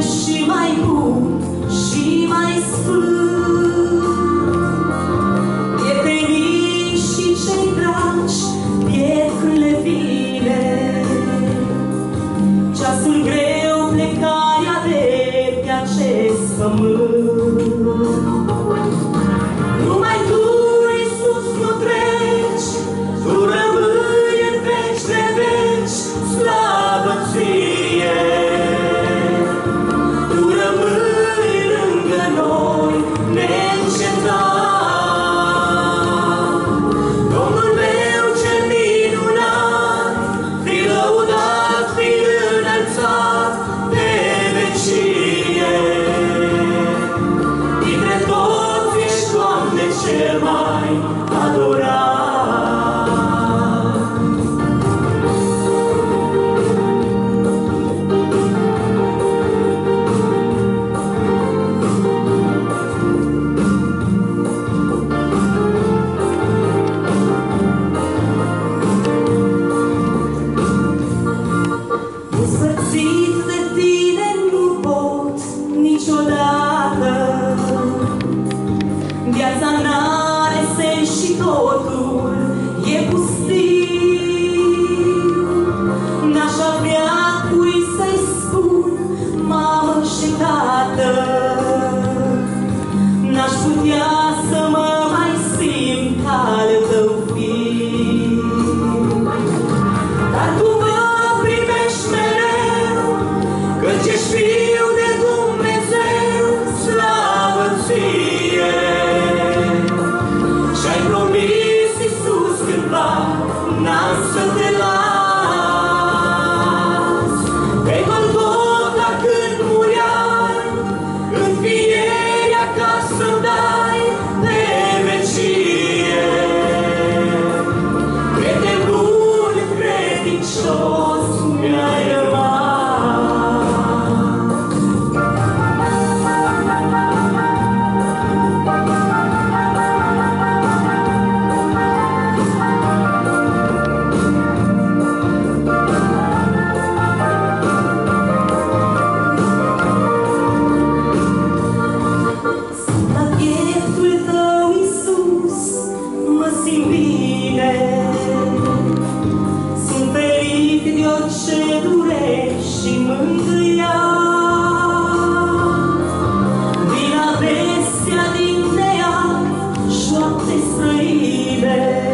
și mai bun și mai sfânt. Prietenii și cei dragi pierd le vine ceasul greu plecarea de pe acest pământ. see totul e pustiu. N-aș avea Să spun mamă și tată. N-aș putea mă mai simt al tău străine